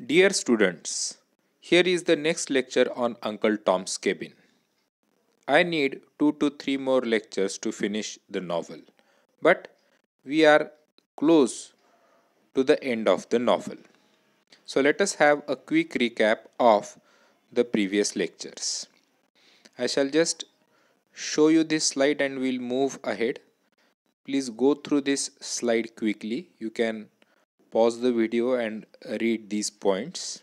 Dear students, here is the next lecture on Uncle Tom's Cabin. I need 2 to 3 more lectures to finish the novel, but we are close to the end of the novel. So let us have a quick recap of the previous lectures. I shall just show you this slide and we'll move ahead. Please go through this slide quickly. You can pause the video and read these points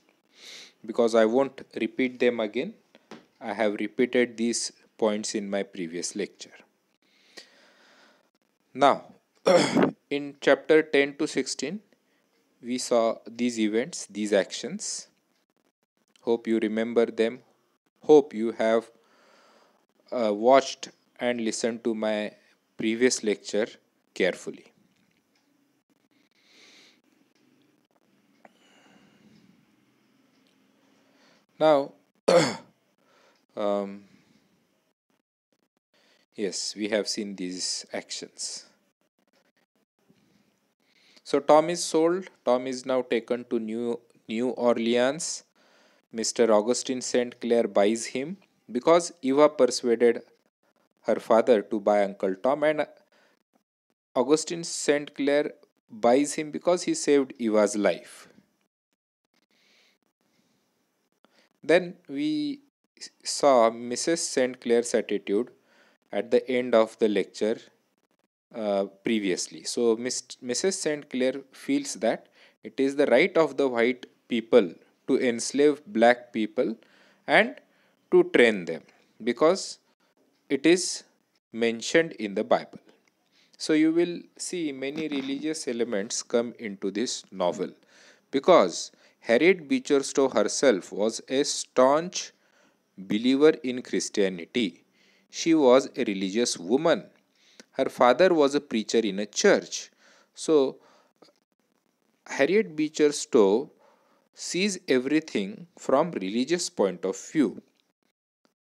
because I won't repeat them again. I have repeated these points in my previous lecture. Now, in chapter 10 to 16, we saw these events, these actions. Hope you remember them. Hope you have uh, watched and listened to my previous lecture carefully. Now, um, yes, we have seen these actions. So Tom is sold. Tom is now taken to New New Orleans. Mr. Augustine St. Clair buys him because Eva persuaded her father to buy Uncle Tom, and Augustine St. Clair buys him because he saved Eva's life. Then we saw Mrs. St. Clair's attitude at the end of the lecture uh, previously. So, Mrs. St. Clair feels that it is the right of the white people to enslave black people and to train them because it is mentioned in the Bible. So, you will see many religious elements come into this novel because Harriet Beecher Stowe herself was a staunch believer in Christianity. She was a religious woman. Her father was a preacher in a church. So, Harriet Beecher Stowe sees everything from religious point of view.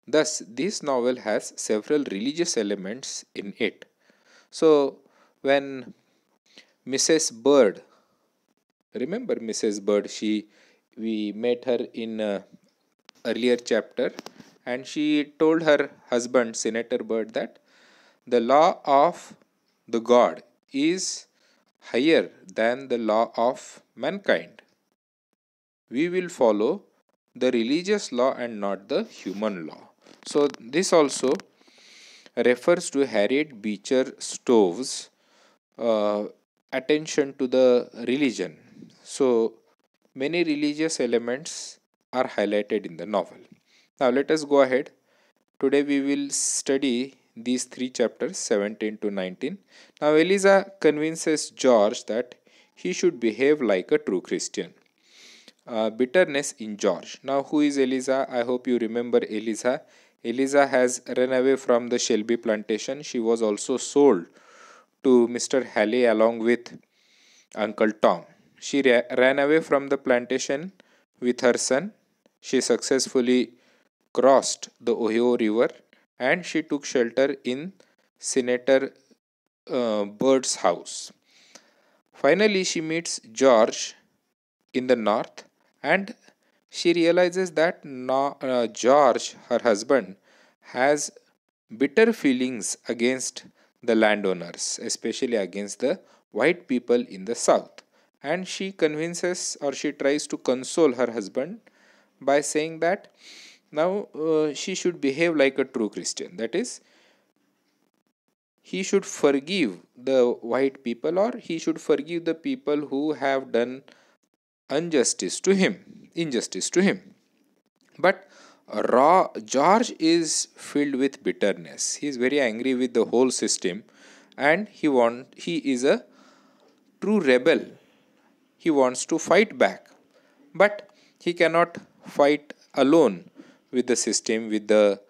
Thus, this novel has several religious elements in it. So, when Mrs. Bird remember mrs bird she we met her in uh, earlier chapter and she told her husband senator bird that the law of the god is higher than the law of mankind. We will follow the religious law and not the human law. So this also refers to harriet beecher stowe's uh, attention to the religion so, many religious elements are highlighted in the novel. Now, let us go ahead. Today, we will study these three chapters 17 to 19. Now, Eliza convinces George that he should behave like a true Christian. Uh, bitterness in George. Now, who is Eliza? I hope you remember Eliza. Eliza has run away from the Shelby plantation. She was also sold to Mr. Halley along with Uncle Tom. She ra- ran away from the plantation with her son. She successfully crossed the Ohio River and she took shelter in Senator uh, Bird's house. Finally, she meets George in the north and she realizes that no, uh, George, her husband, has bitter feelings against the landowners, especially against the white people in the south and she convinces or she tries to console her husband by saying that now uh, she should behave like a true christian. That is he should forgive the white people or he should forgive the people who have done injustice to him injustice to him. But raw george is filled with bitterness. He is very angry with the whole system and he want he is a true rebel he wants to fight back. But he cannot fight alone with the system with the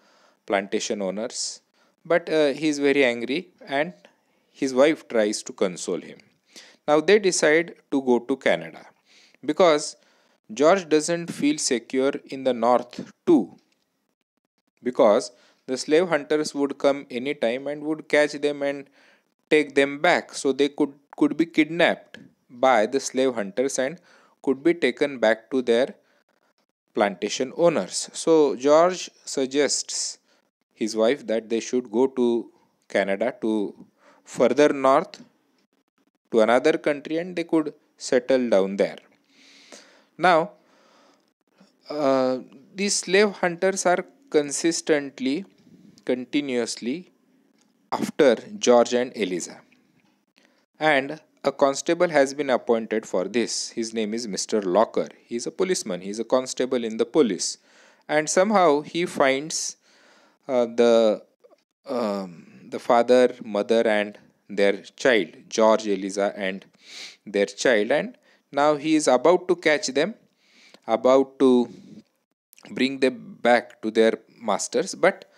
plantation owners. But uh, he is very angry and his wife tries to console him. Now they decide to go to canada because george doesn't feel secure in the north too. Because the slave hunters would come anytime and would catch them and take them back. So they could could be kidnapped by the slave hunters and could be taken back to their plantation owners. So George suggests his wife that they should go to Canada to further north to another country and they could settle down there. Now, uh, these slave hunters are consistently, continuously after George and Eliza. And a constable has been appointed for this. His name is Mr. Locker. He is a policeman, he is a constable in the police. And somehow he finds uh, the, um, the father, mother, and their child, George, Eliza, and their child. And now he is about to catch them, about to bring them back to their masters. But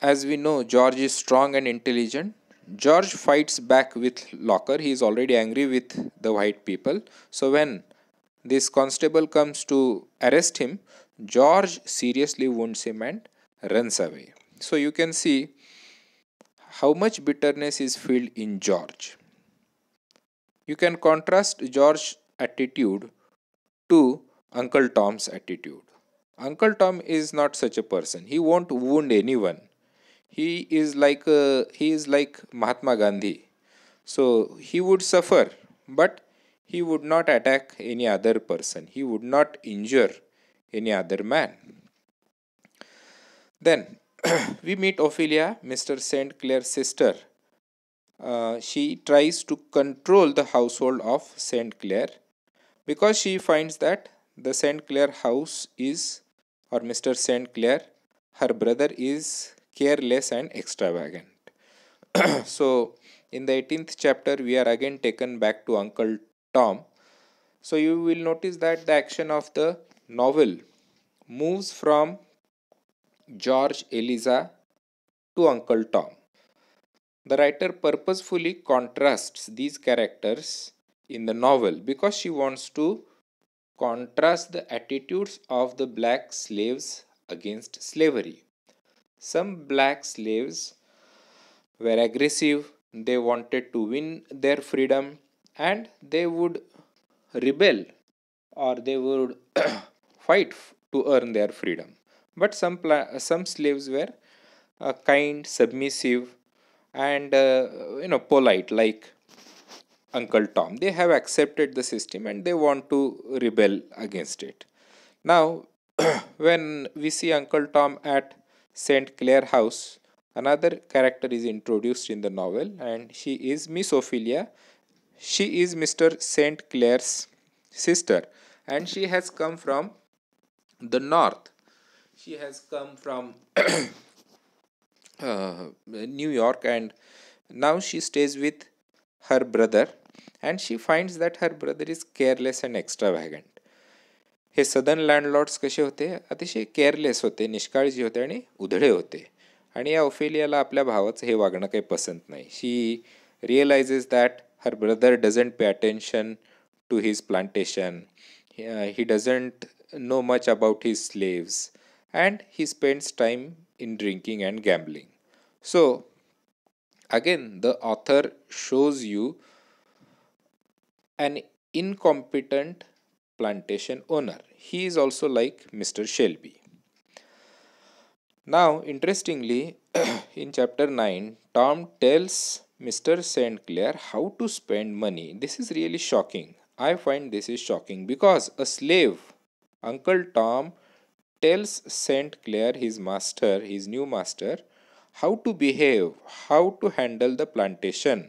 as we know, George is strong and intelligent. George fights back with Locker. He is already angry with the white people. So when this constable comes to arrest him, George seriously wounds him and runs away. So you can see how much bitterness is filled in George. You can contrast George's attitude to Uncle Tom's attitude. Uncle Tom is not such a person. He won't wound anyone. He is like a, he is like Mahatma Gandhi. So he would suffer, but he would not attack any other person. He would not injure any other man. Then we meet Ophelia, Mr. St. Clair's sister. Uh, she tries to control the household of St. Clair because she finds that the St. Clair house is, or Mr. St. Clair, her brother is careless and extravagant. so, in the 18th chapter, we are again taken back to Uncle Tom. So, you will notice that the action of the novel moves from George Eliza to Uncle Tom. The writer purposefully contrasts these characters in the novel because she wants to contrast the attitudes of the black slaves against slavery. Some black slaves were aggressive, they wanted to win their freedom, and they would rebel or they would fight to earn their freedom. But some some slaves were uh, kind submissive and uh, you know polite like uncle tom. They have accepted the system and they want to rebel against it. Now when we see uncle tom at st clair house. Another character is introduced in the novel and she is miss ophelia. She is mr st clair's sister and she has come from the north. She has come from uh, New York and now she stays with her brother and she finds that her brother is careless and extravagant. हे सदन लँडलॉर्ड्स कसे होते? अतिशय careless होते निष्काळजी होते आणि उधळे होते. आणि या ओफेलियाला आपल्या भावाचं हे वागणं काही पसंत नाही. She realises that her brother doesn't pay attention to his plantation he doesn't know much about his slaves and he spends time in drinking and gambling so again the author shows you an incompetent plantation owner. He is also like Mr. Shelby. Now, interestingly, in chapter 9, Tom tells Mr. St. Clair how to spend money. This is really shocking. I find this is shocking because a slave, Uncle Tom, tells St. Clair, his master, his new master, how to behave how to handle the plantation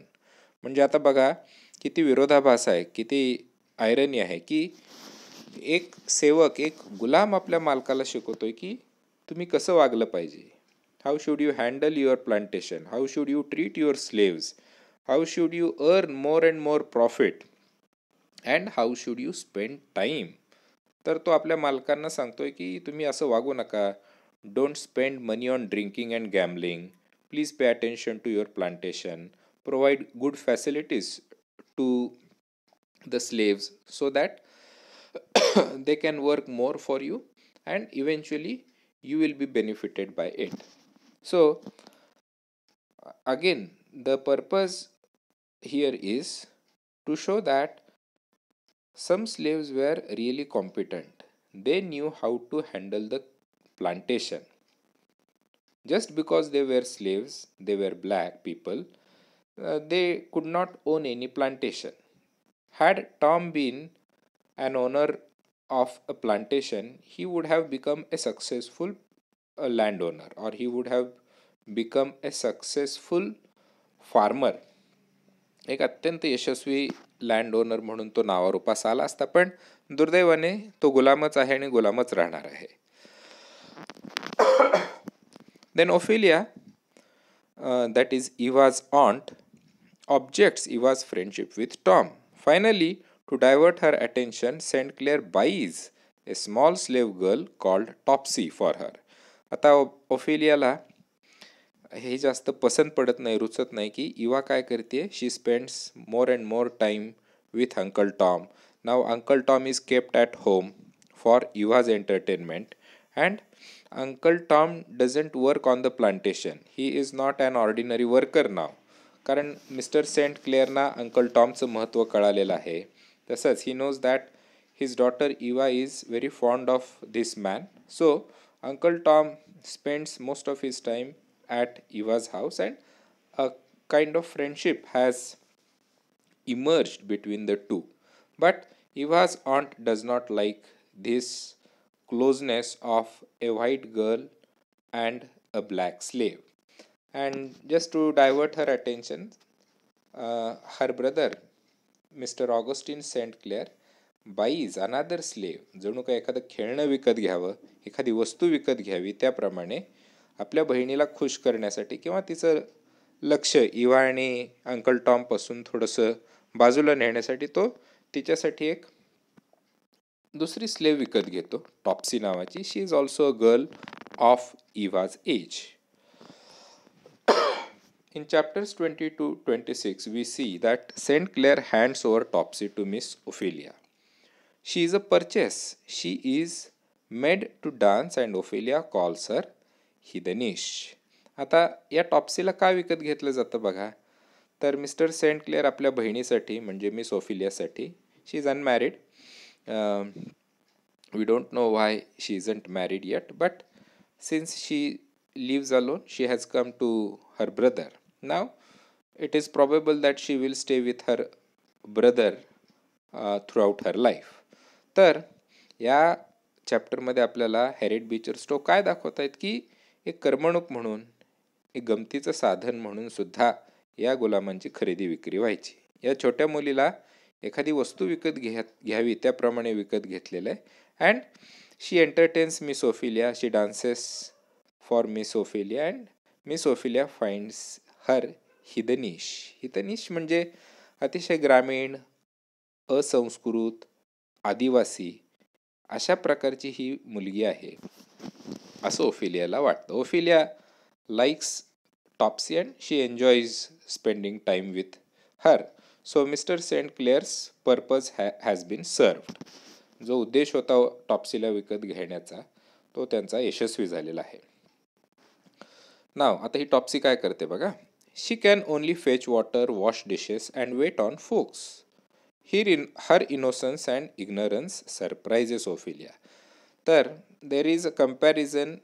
म्हणजे आता बघा किती विरोधाभास आहे किती आयरनी आहे की एक सेवक एक गुलाम आपल्या मालकाला शिकवतोय की तुम्ही कसं वागलं पाहिजे? How should you handle your plantation how should you treat your slaves how should you earn more and more profit and how should you spend time तर तो आपल्या मालकांना सांगतोय की तुम्ही असं वागू नका. Don't spend money on drinking and gambling please pay attention to your plantation provide good facilities to the slaves so that they can work more for you and eventually you will be benefited by it so again the purpose here is to show that some slaves were really competent. They knew how to handle the plantation. Just because they were slaves, they were black people, uh, they could not own any plantation. Had Tom been an owner of a plantation, he would have become a successful uh, landowner or he would have become a successful farmer. एक अत्यंत यशस्वी land owner म्हणून तो नावारूपास आला असता पण दुर्दैवाने तो गुलामच आहे आणि गुलामच राहणार आहे then Ophelia that is Eva's aunt objects Eva's friendship with Tom. Finally, to divert her attention, St. Clair buys a small slave girl called Topsy for her. आता ओफेलियाला हे जास्त पसंत पडत नाही रुचत नाही की इवा काय करते she spends more and more time with uncle Tom now uncle Tom is kept at home for Eva's entertainment and uncle Tom doesn't work on the plantation he is not an ordinary worker now कारण Mr Saint क्लेअरना uncle टॉमचं महत्त्व कळालेलं आहे Thus, he knows that his daughter Eva is very fond of this man. So, Uncle Tom spends most of his time at Eva's house, and a kind of friendship has emerged between the two. But Eva's aunt does not like this closeness of a white girl and a black slave. And just to divert her attention, uh, her brother mister Augustine Saint Clare by is another slave. जणू काय एखादं खेळणं विकत घ्यावं एखादी वस्तू विकत घ्यावी त्याप्रमाणे आपल्या बहिणीला खुश करण्यासाठी किंवा तिचं लक्ष इवा आणि अंकल टॉमपासून थोडंसं बाजूला नेण्यासाठी तो तिच्यासाठी एक दुसरी स्लेव विकत घेतो. टॉप्सी नावाची. She is also a girl of Eva's age In chapters 20 to 26, we see that St. Clair hands over Topsy to Miss Ophelia. She is a purchase. She is made to dance and Ophelia calls her heathenish आता या टॉप्सीला काय विकत घेतलं जातं बघा तर Mr Saint clear आपल्या बहिणीसाठी म्हणजे Miss ओफिलियासाठी she is unmarried we don't know why she is not married yet but since she lives alone she has come to her brother now it is probable that she will stay with her brother throughout her life तर या चॅप्टरमध्ये आपल्याला Harriet Beecher स्टो काय दाखवत आहेत की एक करमणूक म्हणून एक गमतीचं साधन म्हणून सुद्धा या गुलामांची खरेदी विक्री व्हायची. या छोट्या मुलीला एखादी वस्तू विकत घ्या घ्यावी त्याप्रमाणे विकत घेतलेलं आहे. And she entertains Miss Ophelia she dances for Miss Ophelia and Miss Ophelia finds her heathenish. Heathenish म्हणजे अतिशय ग्रामीण असंस्कृत आदिवासी अशा प्रकारची ही मुलगी आहे. असं ओफिलियाला वाटतं. Ophelia likes Topsy and she enjoys spending time with her so Mr St Clare's purpose ha has been served जो उद्देश होता टॉप्सीला विकत घेण्याचा तो त्यांचा यशस्वी झालेला आहे. नाव आता ही टॉप्सी काय करते बघा. She can only fetch water wash dishes and wait on folks here in her innocence and ignorance surprises Ophelia तर there is a comparison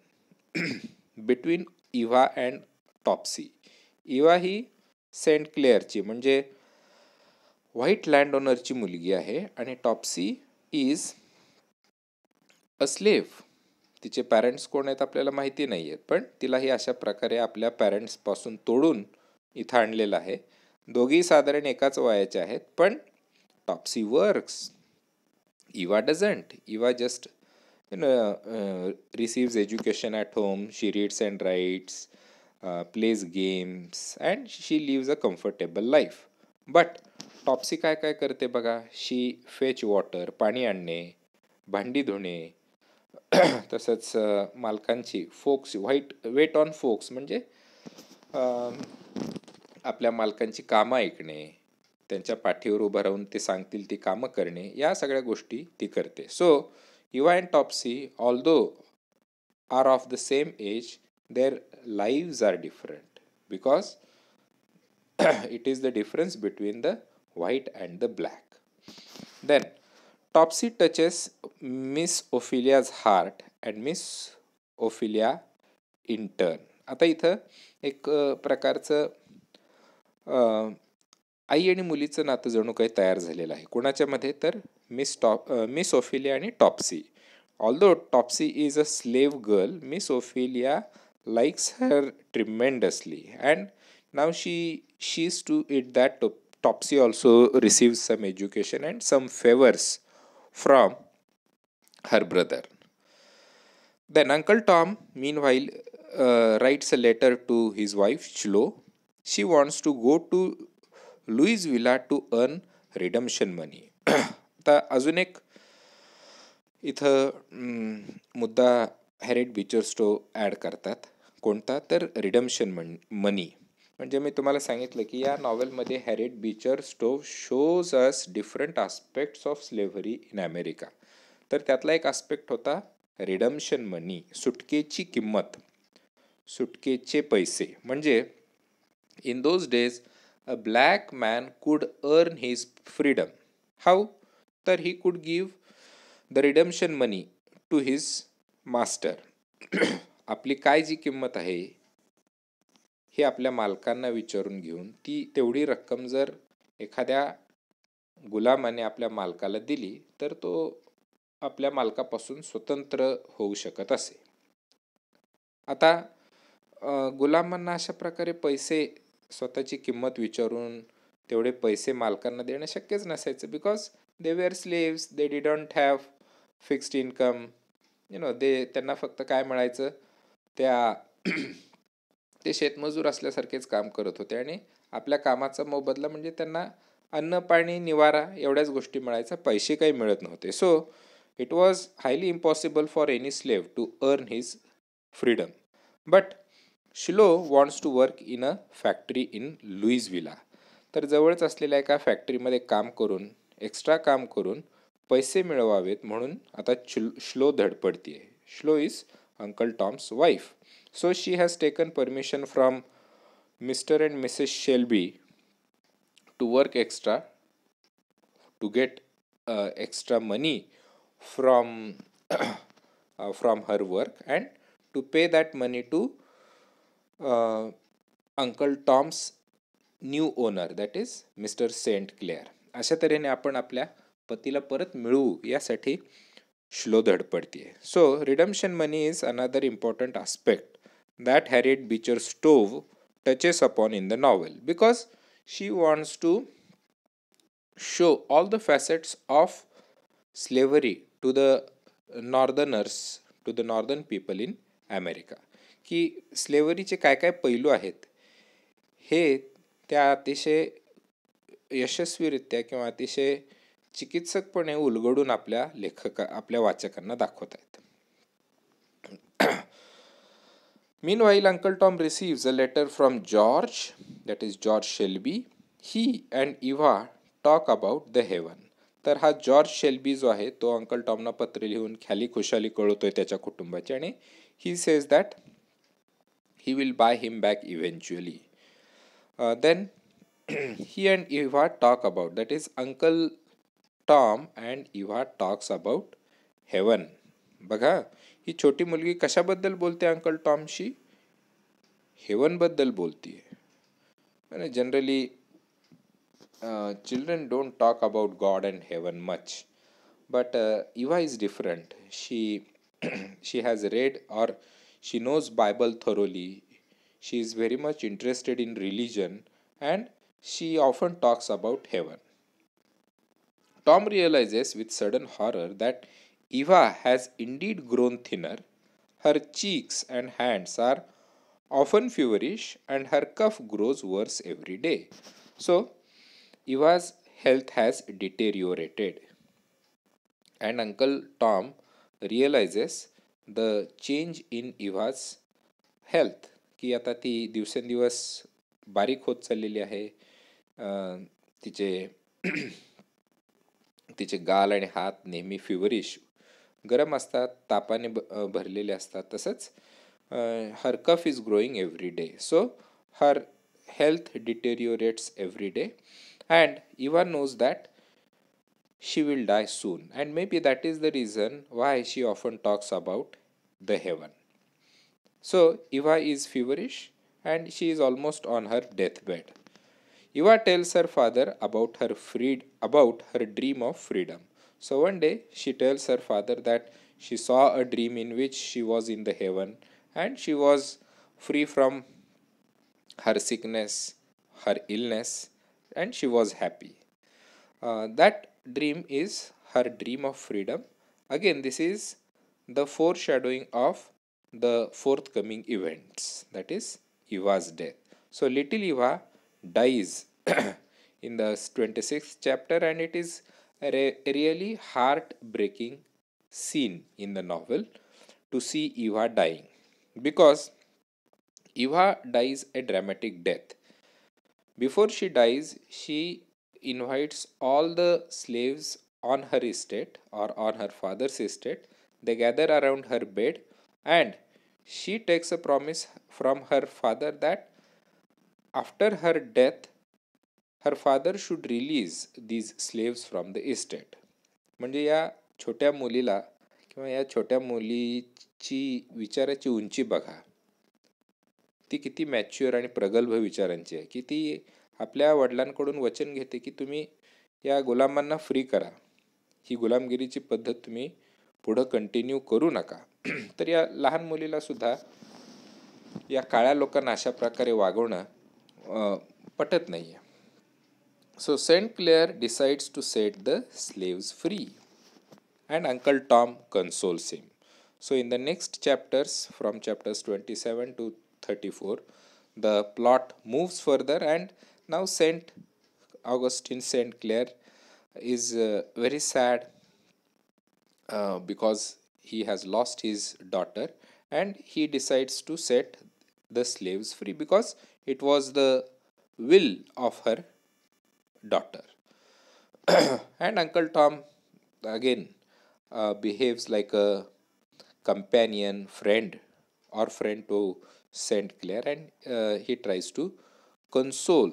between Eva and Topsy Eva he Saint क्लेअरची म्हणजे white land ओनरची मुलगी आहे आणि Topsy is a slave तिचे parents कोण आहेत आपल्याला माहिती नाही आहेत पण तिलाही अशा प्रकारे आपल्या पॅरेंट्सपासून तोडून इथं आणलेलं आहे. दोघी साधारण एकाच वयाचे आहेत पण Topsy works Eva doesn't Eva just you know receives education at home she reads and writes plays games and she lives a comfortable life but Topsy काय काय करते बघा? शी फेच वॉटर पाणी आणणे भांडी धुणे तसंच uh, मालकांची folks white wait on folks म्हणजे um, आपल्या मालकांची कामं ऐकणे त्यांच्या पाठीवर उभं राहून ते सांगतील ती कामं करणे या सगळ्या गोष्टी ती करते. So Eva and Topsy although are of the same age their lives are different because it is the difference between the white and the black then Topsy touches Miss Ophelia's heart and Miss Ophelia in turn आता इथं एक प्रकारचं आई आणि मुलीचं नातं जणू काही तयार झालेलं आहे. कुणाच्यामध्ये तर मिस टॉप मिस ओफिलिया आणि Topsy. Although Topsy is a slave girl Miss Ophelia likes her tremendously and now she sees to it that Topsy also receive some education and some favours from her brother then uncle Tom meanwhile writes a letter to his wife Chlo. She wants to go to Louisville to earn redemption money आता अजून एक इथं मुद्दा हॅरेट Beecher स्टो add करतात. कोणता? तर redemption मन मनी म्हणजे मी तुम्हाला सांगितलं की या नॉवेलमध्ये Harriet Beecher Stowe shows us different aspects of slavery in America तर त्यातला एक आस्पेक्ट होता रिडम्शन मनी सुटकेची किंमत. सुटकेचे पैसे. म्हणजे in those days a black man could earn his freedom How? तर he could give the redemption money to his master आपली काय जी किंमत आहे हे आपल्या मालकांना विचारून घेऊन ती तेवढी रक्कम जर एखाद्या गुलामाने आपल्या मालकाला दिली तर तो आपल्या मालकापासून स्वतंत्र होऊ शकत असे. आता गुलामांना अशा प्रकारे पैसे स्वतःची किंमत विचारून तेवढे पैसे मालकांना देणं शक्यच नसायचं. Because they were slaves they didn't have fixed income you know they त्यांना फक्त काय मिळायचं? त्या ते शेतमजूर असल्यासारखेच काम करत होते. आणि आपल्या कामाचा मोबदला म्हणजे त्यांना अन्न पाणी निवारा एवढ्याच गोष्टी मिळायच्या पैसे काही मिळत नव्हते. So it was highly impossible for any slave to earn his freedom but Chloe wants to work in a factory in Louisville तर जवळच असलेल्या एका फॅक्टरीमध्ये काम करून एक्स्ट्रा काम करून पैसे मिळवावेत म्हणून आता चिल श्लो धडपडतीये. आहे Chloe is uncle Tom's wife so she has taken permission from Mr and Mrs Shelby to work extra to get extra money from from her work and to pay that money to uncle Tom's new owner that is Mr Saint Clare अशा तऱ्हेने आपण आपल्या पतीला परत मिळवू यासाठी Chloe धडपडते so redemption money is another important aspect that Harriet Beecher Stowe touches upon in the novel because she wants to show all the facets of slavery to the northerners to the northern people in America की स्लेवरीचे काय काय पैलू आहेत हे त्या अतिशय यशस्वीरित्या किंवा अतिशय चिकित्सकपणे उलगडून आपल्या लेखका आपल्या वाचकांना दाखवत आहेत. Meanwhile uncle Tom receives a letter from George that is George Shelby he and Eva talk about the heaven तर हा जॉर्ज शेल्बी जो आहे तो अंकल टॉमना पत्र लिहून खाली खुशाली कळवतोय त्याच्या कुटुंबाची. आणि he says that he will buy him back eventually. Uh, then he and Eva talk about that is Uncle Tom and Eva talks about heaven. बघा ही छोटी मुलगी कशाबद्दल बोलते अंकल टॉमशी हेवनबद्दल बोलतीये generally children don't talk about God and heaven much but Eva is different she she has read or she knows Bible thoroughly. She is very much interested in religion and she often talks about heaven. Tom realizes with sudden horror that Eva has indeed grown thinner. Her cheeks and hands are often feverish and her cough grows worse every day. So, Eva's health has deteriorated. And Uncle Tom realizes the change in Eva's health की आता ती दिवसेंदिवस बारीक होत चाललेली आहे. तिचे तिचे गाल आणि हात नेहमी फिवरिश गरम असतात तापाने भरलेले असतात. तसंच her cough is growing every day so her health deteriorates every day and even knows that she will die soon, and maybe that is the reason why she often talks about the heaven. So, Eva is feverish and she is almost on her deathbed. Eva tells her father about her freed about her dream of freedom. So one day she tells her father that she saw a dream in which she was in the heaven and she was free from her sickness, her illness, and she was happy. Uh, that dream is her dream of freedom. Again, this is the foreshadowing of the forthcoming events, that is, Eva's death. So, little Eva dies in the 26th chapter, and it is a re- really heartbreaking scene in the novel to see Eva dying because Eva dies a dramatic death. Before she dies, she invites all the slaves on her estate or on her father's estate. They gather around her bed and she takes a promise from her father that after her death, her father should release these slaves from the estate. म्हणजे या छोट्या मुलीला किंवा या छोट्या मुलीची विचाराची उंची बघा ती किती मॅच्युअर आणि प्रगल्भ विचारांची आहे की ती आपल्या वडिलांकडून वचन घेते की तुम्ही या गुलामांना फ्री करा. ही गुलामगिरीची पद्धत तुम्ही पुढं कंटिन्यू करू नका. तर या लहान मुलीला सुद्धा या काळ्या लोकांना अशा प्रकारे वागवणं पटत नाही आहे so St Clare decides to set the slaves free and uncle Tom consoles him so in the next chapters from chapters 27 to 34 the plot moves further and now saint augustine saint clare is uh, very sad uh, because he has lost his daughter and he decides to set the slaves free because it was the will of her daughter. And uncle tom again uh, behaves like a companion, friend, or friend to Saint Clair and uh, he tries to console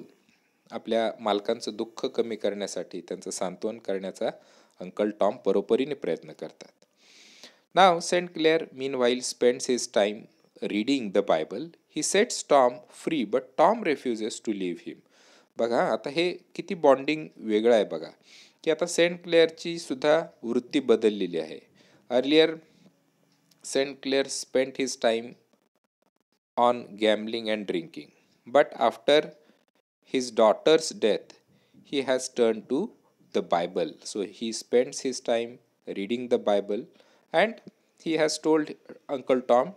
आपल्या मालकांचं दुःख कमी करण्यासाठी त्यांचं सांत्वन करण्याचा uncle Tom परोपरीने प्रयत्न करतात. Now St Clare meanwhile spends his time reading the Bible he sets Tom free but Tom refuses to leave him बघा आता हे किती बॉन्डिंग वेगळं आहे बघा. की आता सेंट क्लेअरची सुद्धा वृत्ती बदललेली आहे. Earlier St Clare spent his time on gambling and drinking but after his daughter's death, he has turned to the Bible. So he spends his time reading the Bible and he has told Uncle Tom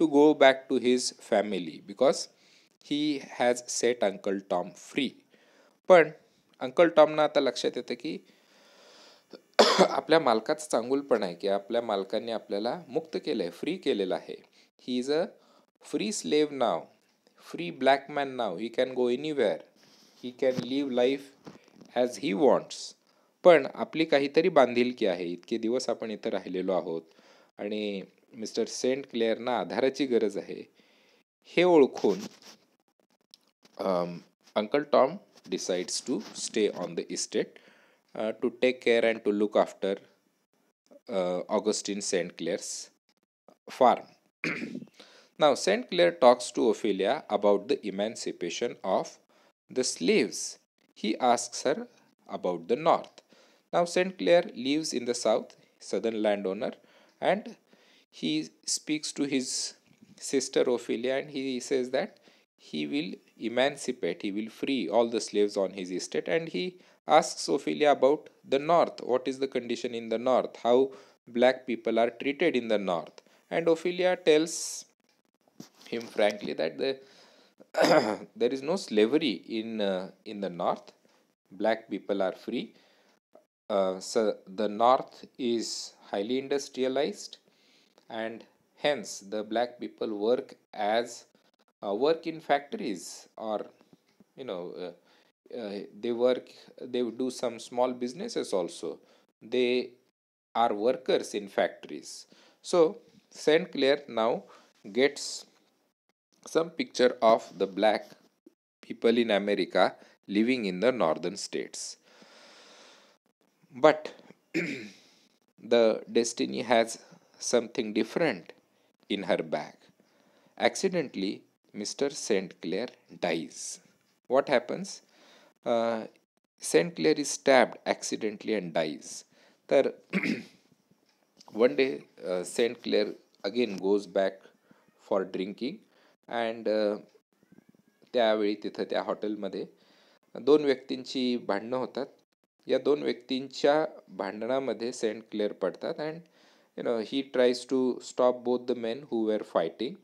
to go back to his family because he has set Uncle Tom free. पण uncle टॉमना आता लक्षात येतं की आपल्या मालकाचं चांगुलपण आहे की आपल्या मालकांनी आपल्याला मुक्त केलं आहे फ्री केलेलं आहे he is a free slave now free black man now he can go anywhere he can live life as he wants पण आपली काहीतरी बांधिलकी आहे. इतके दिवस आपण इथं राहिलेलो आहोत. आणि मिस्टर सेंट क्लेअरना आधाराची गरज आहे. हे ओळखून uncle Tom decides to stay on the estate to take care and to look after Augustine St Clare's farm. Now St Clare talks to Ophelia about the emancipation of the slaves. He asks her about the north. Now, St. Clair lives in the south, southern landowner, and he speaks to his sister Ophelia and he says that he will emancipate, he will free all the slaves on his estate, and he asks Ophelia about the north. What is the condition in the north? How black people are treated in the north. And Ophelia tells him frankly that the there is no slavery in uh, in the north. Black people are free. Uh, so the north is highly industrialized, and hence the black people work as uh, work in factories or you know uh, uh, they work they do some small businesses also they are workers in factories so st clair now gets some picture of the black people in america living in the northern states but the destiny has something different in her bag. Accidentally, Mr. St. Clair dies. What happens? Uh, St. Clair is stabbed accidentally and dies. तर one day, uh, St. Clair again goes back for drinking and uh, त्यावेळी तिथं त्या हॉटेलमध्ये दोन व्यक्तींची भांडणं होतात. या दोन व्यक्तींच्या भांडणामध्ये सेंट क्लेअर पडतात and you know he tries to stop both the men who were fighting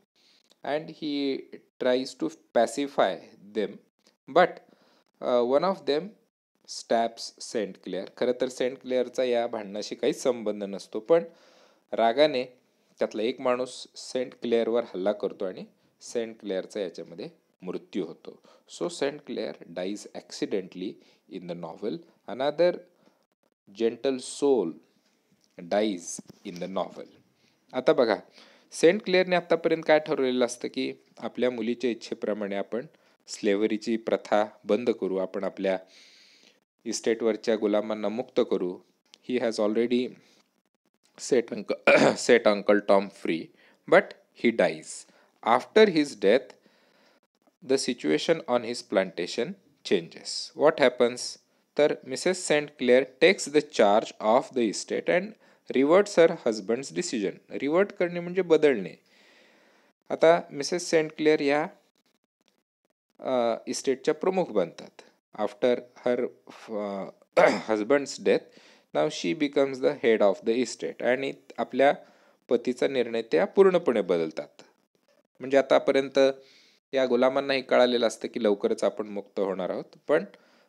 and he tries to pacify them but one of them stabs St Clare खरं तर सेंट क्लेअरचा या भांडणाशी काहीच संबंध नसतो. पण रागाने त्यातला एक माणूस सेंट क्लेअरवर हल्ला करतो आणि सेंट क्लेअरचा याच्यामध्ये मृत्यू होतो. So St Clare dies accidentally in the novel another gentle soul dies in the novel आता बघा सेंट क्लेअरने आत्तापर्यंत काय ठरवलेलं असतं की आपल्या मुलीच्या इच्छेप्रमाणे आपण स्लेवरीची प्रथा बंद करू आपण आपल्या इस्टेटवरच्या गुलामांना मुक्त करू. He has already set uncle set uncle Tom free but he dies after his death the situation on his plantation changes. What happens? तर Mrs St Clare takes the charge of the estate and reverts her husband's decision revert करणे म्हणजे बदलणे. आता Mrs Saint clear या इस्टेटच्या प्रमुख बनतात. After her husband's death now she becomes the head of the estate आणि आपल्या पतीचा निर्णय त्या पूर्णपणे बदलतात. म्हणजे आतापर्यंत या गुलामांनाही कळालेलं असतं की लवकरच आपण मुक्त होणार आहोत. पण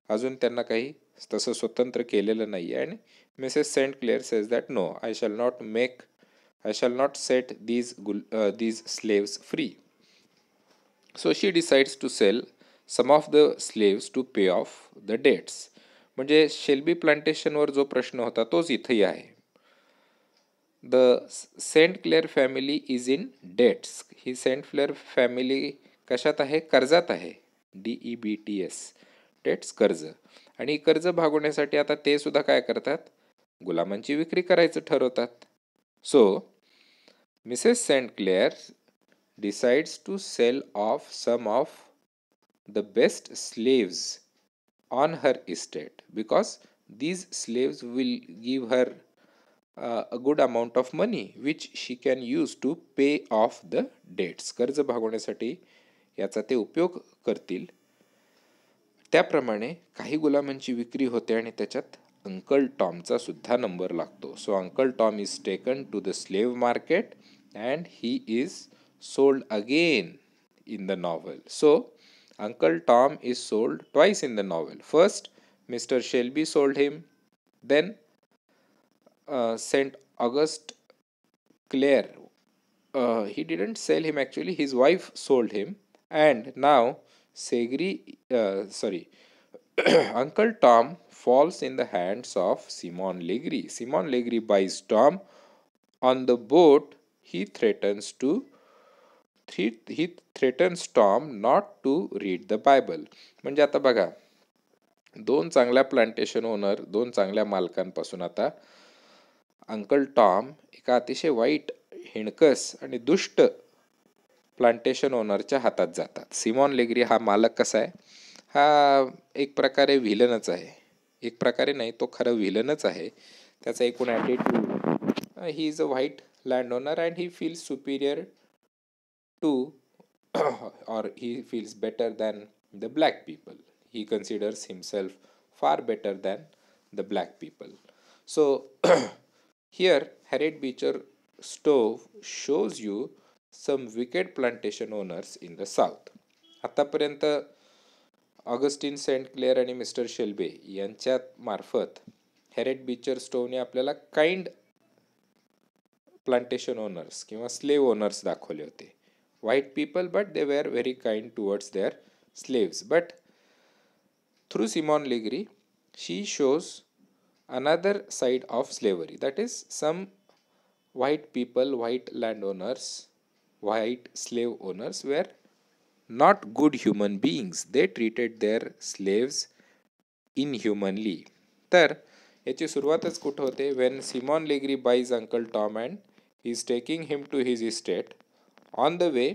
अजून त्यांना काही तसं स्वतंत्र केलेलं नाही आहे आणि Mrs St Clare says that no I shall not make I shall not set these Gul these slaves free so she decides to sell some of the slaves to pay off the debts म्हणजे Shelby प्लांटेशनवर जो प्रश्न होता तोच इथंही आहे. The St Clare family is in debts he Saint Clare family कशात आहे? कर्जात आहे. D E B T S debts कर्ज. आणि कर्ज भागवण्यासाठी आता ते सुद्धा काय करतात? गुलामांची विक्री करायचं ठरवतात. So mrs saint Clare decides to sell off some of the best slaves on her estate because these slaves will give her a good amount of money which she can use to pay off the debts कर्ज भागवण्यासाठी याचा ते उपयोग करतील. त्याप्रमाणे काही गुलामांची विक्री होते आणि त्याच्यात अंकल टॉमचा सुद्धा नंबर लागतो. So uncle Tom is taken to the slave market and he is sold again in the novel so uncle Tom is sold twice in the novel first mister Shelby sold him then Saint August Clare he didn't sell him actually his wife sold him and now Segri, uh, sorry, Uncle Tom falls in the hands of Simon Legree. Simon Legree buys Tom. On the boat, he threatens to he, he threatens Tom not to read the Bible. म्हणजे आता बघा दोन चांगल्या plantation owner दोन चांगल्या मालकांपासून आता uncle Tom एका अतिशय वाईट हिणकस आणि दुष्ट प्लांटेशन ओनरच्या हातात जातात. सिमॉन लेगरी हा मालक कसा आहे? हा एक प्रकारे व्हिलनच आहे. एक प्रकारे नाही तो खरं व्हिलनच आहे. त्याचा एकूण attitude he is a white land owner and he feels superior to or he feels better than the black people he considers himself far better than the black people so Here, Harriet Beecher Stowe shows you some wicked plantation owners in the south आतापर्यंत Augustine Saint clear आणि mister Shelby यांच्या मार्फत Harriet Beecher स्टोवने आपल्याला kind plantation owners किंवा slave owners दाखवले होते. White people but they were very kind towards their slaves but through Simon Legree she shows another side of slavery that is some white people white landowners white slave owners were not good human beings. They treated their slaves inhumanly. तर याची सुरुवातच कुठं होते when Simon Legree buys uncle Tom and he is taking him to his estate on the way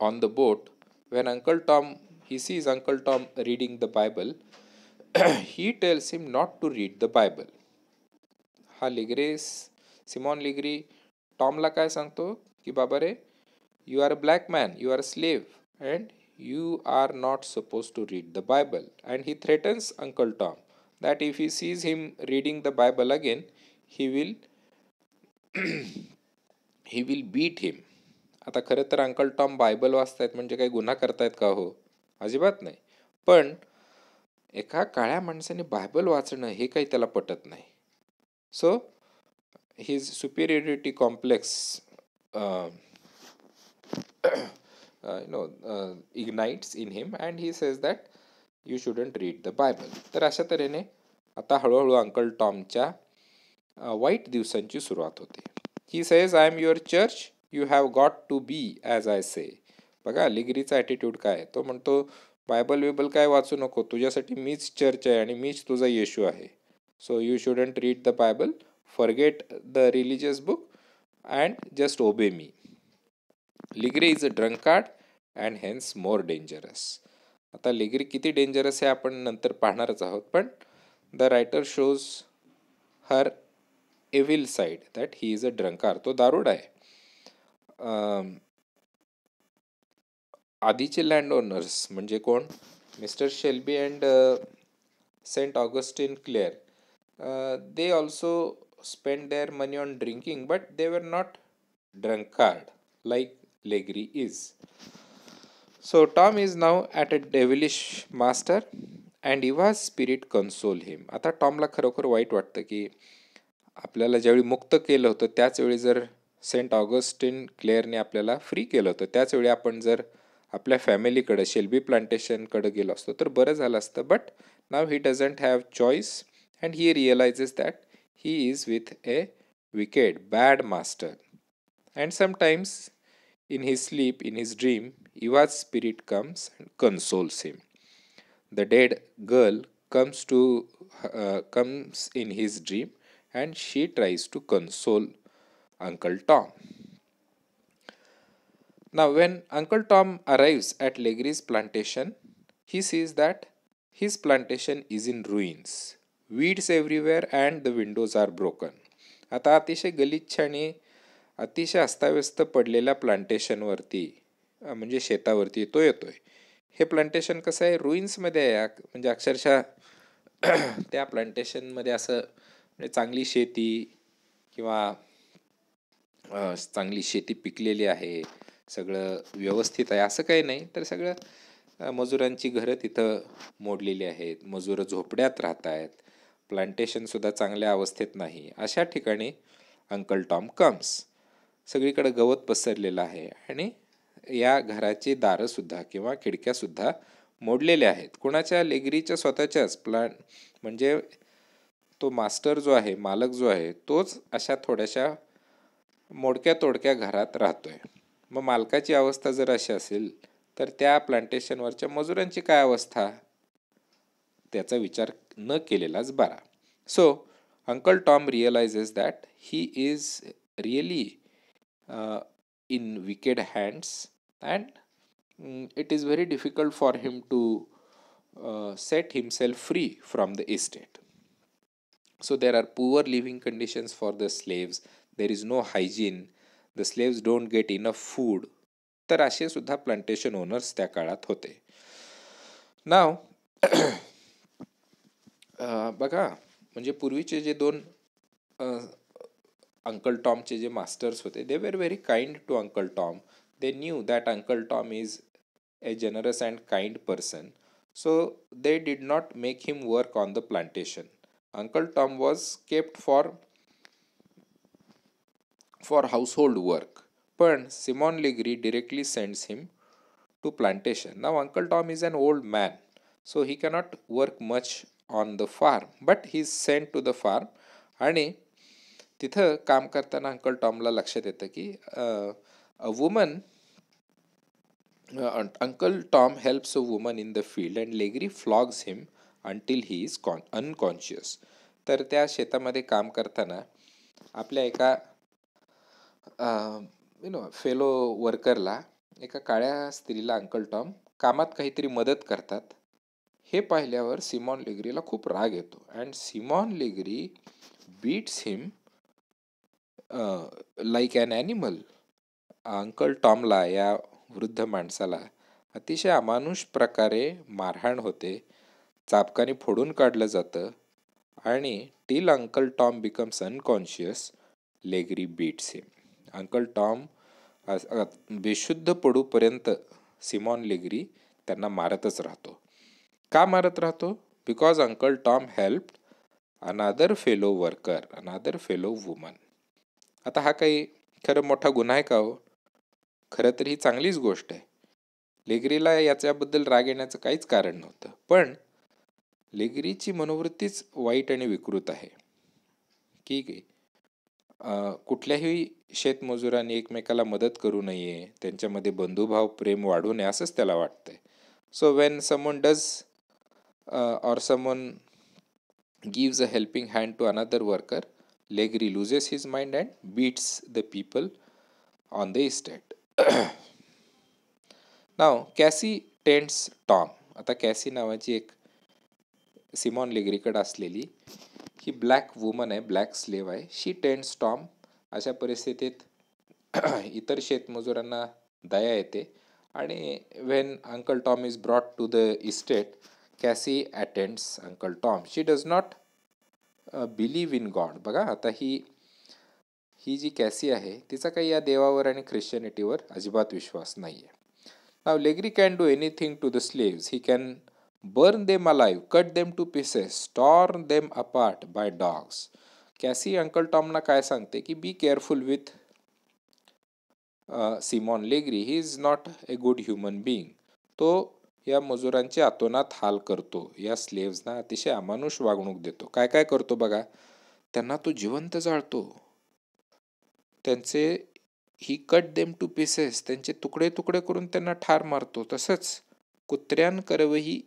on the boat when uncle Tom he sees uncle Tom reading the Bible he tells him not to read the Bible हा लिग्रेस Simon Legree टॉमला काय सांगतो की बाबा रे you are a black man you are a slave and you are not suppose to read the Bible and he threatens uncle Tom that if he sees him reading the Bible again he will he will beat him आता खरं तर Uncle Tom Bible वाचतायत म्हणजे काही गुन्हा करतायत का हो अजिबात नाही पण एका काळ्या माणसाने बायबल वाचणं हे काही त्याला पटत नाही. So his superiority complex you know ignites in him and he says that you shouldn't read the Bible तर अशा तऱ्हेने आता हळूहळू अंकल टॉमच्या वाईट दिवसांची सुरुवात होते. He says I am your church you have got to be as I say बघा लिगरीचा ॲटिट्यूड काय तो म्हणतो बायबल बिबल काय वाचू नको तुझ्यासाठी मीच चर्च आहे आणि मीच तुझा येशू आहे. So you shouldn't read the Bible forget the religious book and just obey me Legree is a drunkard and hence more dangerous आता लिग्री किती डेंजरस आहे आपण नंतर पाहणारच आहोत पण the writer shows her evil side that he is a drunkard तो दारूड आहे. आधीचे लँड ओनर्स म्हणजे कोण? Mister Shelby and saint Augustine Clare. They also spend their money on drinking but they were not drunkard like Legree is so Tom is now at a devilish master and Eva's spirit console him आता टॉमला खरोखर वाईट वाटतं की आपल्याला ज्यावेळी मुक्त केलं होतं त्याचवेळी जर सेंट ऑगस्टिन क्लेअरने आपल्याला फ्री केलं होतं त्याचवेळी आपण जर आपल्या फॅमिलीकडं शेल्बी प्लांटेशनकडं गेलो असतो तर बरं झालं असतं but now he doesn't have choice and he realises that he is with a wicked bad master and sometimes In his sleep, in his dream, Eva's spirit comes and consoles him. The dead girl comes to uh, comes in his dream and she tries to console Uncle Tom. Now, when Uncle Tom arrives at Legree's plantation, he sees that his plantation is in ruins. Weeds everywhere and the windows are broken. आता अतिशय गलिच्छ आणि अतिशय अस्ताव्यस्त पडलेल्या प्लांटेशनवरती म्हणजे शेतावरती तो येतोय हे प्लांटेशन कसं आहे रुईन्समध्ये आहे म्हणजे अक्षरशः त्या प्लांटेशनमध्ये असं म्हणजे चांगली शेती किंवा चांगली शेती पिकलेली आहे सगळं व्यवस्थित आहे. असं काही नाही. तर सगळं मजुरांची घरं तिथं मोडलेली आहेत. मजूर झोपड्यात राहत आहेत. प्लांटेशनसुद्धा चांगल्या अवस्थेत नाही. अशा ठिकाणी अंकल टॉम कम्स सगळीकडे गवत पसरलेलं आहे आणि या घराची दारंसुद्धा किंवा खिडक्यासुद्धा मोडलेल्या आहेत. कुणाच्या लेगरीच्या स्वतःच्याच प्लांट म्हणजे तो मास्टर जो आहे मालक जो आहे तोच अशा थोड्याशा मोडक्या तोडक्या घरात राहतोय. मग मालकाची अवस्था जर अशी असेल तर त्या प्लांटेशनवरच्या मजुरांची काय अवस्था? त्याचा विचार न केलेलाच बरा. So uncle Tom realises that he is really in wicked hands and it is very difficult for him to set himself free from the estate so there are poor living conditions for the slaves there is no hygiene the slaves don't get enough food तर असे सुद्धा plantation owners त्या काळात होते. नाव बघा म्हणजे पूर्वीचे जे दोन अंकल टॉमचे जे मास्टर्स होते they were very kind to uncle Tom they knew that uncle Tom is a generous and kind person so they did not make him work on the plantation uncle Tom was kept for for household work पण Simon Legree directly sends him to plantation now uncle Tom is an old man so he cannot work much on the farm but he is send to the farm आणि तिथं काम करताना uncle टॉमला लक्षात येतं की a woman uncle Tom helps a woman in the field and Legree flogs him until he is con unconscious तर त्या शेतामध्ये काम करताना आपल्या एका यु नो फेलो वर्करला एका काळ्या स्त्रीला अंकल टॉम कामात काहीतरी मदत करतात. हे पाहिल्यावर सिमॉन लेगरीला खूप राग येतो. And Simon Legree beats him like an animal uncle टॉमला या वृद्ध माणसाला अतिशय अमानुष प्रकारे मारहाण होते. चापकाने फोडून काढलं जातं. आणि till uncle Tom becomes unconscious Legree beats him uncle Tom बेशुद्ध पडूपर्यंत सिमॉन लेगरी त्यांना मारतच राहतो. का मारत राहतो? Because uncle Tom help another fellow worker another fellow woman. आता हा काही खरं मोठा गुन्हा आहे का हो? खरं तर ही चांगलीच गोष्ट आहे. लेगरीला याच्याबद्दल राग येण्याचं काहीच कारण नव्हतं. पण लेगरीची मनोवृत्तीच वाईट आणि विकृत आहे. कुठल्याही शेतमजुरांनी एकमेकाला मदत करू नये त्यांच्यामध्ये बंधुभाव प्रेम वाढू नये असंच त्याला वाटतंय. So when someone does or someone gives a helping hand to another worker Legree loses his mind and beats the people on the estate now Cassy tends Tom आता कॅसी नावाची एक सिमॉन लेगरीकडे असलेली ही ब्लॅक वुमन आहे black slave आहे. She tent storm अशा परिस्थितीत इतर शेतमजुरांना दया येते. आणि when uncle Tom is brought to the estate Cassy attends uncle Tom she does not believe in God बघा आता ही ही जी कॅसी आहे तिचा काही या देवावर आणि ख्रिश्चनिटीवर अजिबात विश्वास नाही आहे now Legree can do anything to the slaves he can burn them alive cut them to pieces torn them apart by dogs Cassy uncle टॉमना काय सांगते की be careful with Simon Legree he is not a good human being तो या मजुरांचे अतोनात हाल करतो. या स्लेव्सना अतिशय अमानुष वागणूक देतो. काय काय करतो बघा? त्यांना तो जिवंत जाळतो. त्यांचे ही कट देम टू पीसेस त्यांचे तुकडे तुकडे करून त्यांना ठार मारतो. तसंच कुत्र्यांकरवही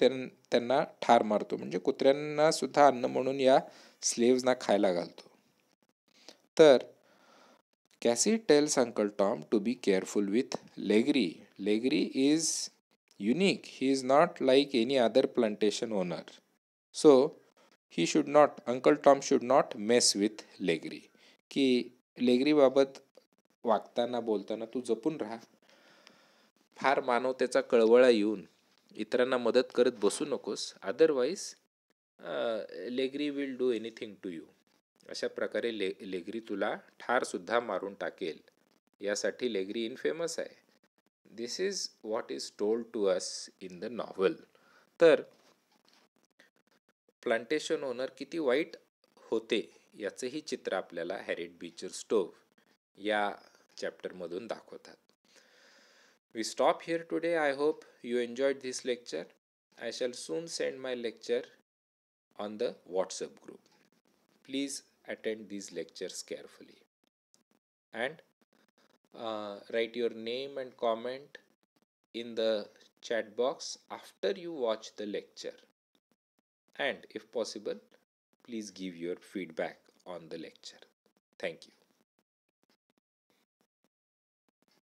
त्यांना ठार मारतो. म्हणजे कुत्र्यांना सुद्धा अन्न म्हणून या स्लेव्सना खायला घालतो. तर Cassy tells uncle Tom to be careful with Legree. Legree is unique. He is not like any other plantation owner. So he should not uncle Tom should not mess with Legree. की लेगरीबाबत वागताना बोलताना तू जपून राहा. फार मानवतेचा कळवळा येऊन इतरांना मदत करत बसू नकोस. Otherwise Legree will do anything to you अशा प्रकारे ले लेगरी तुला ठारसुद्धा मारून टाकेल. यासाठी लेगरी इनफेमस आहे. This is what is told to us in the novel तर प्लांटेशन ओनर किती वाईट होते याचंही चित्र आपल्याला हॅरिट बीचर स्टोव्ह या चॅप्टरमधून दाखवतात. We stop here today I hope you enjoyed this lecture. I shall soon send my lecture on the WhatsApp group. Please attend these lectures carefully and uh, write your name and comment in the chat box after you watch the lecture. And if possible, please give your feedback on the lecture. Thank you.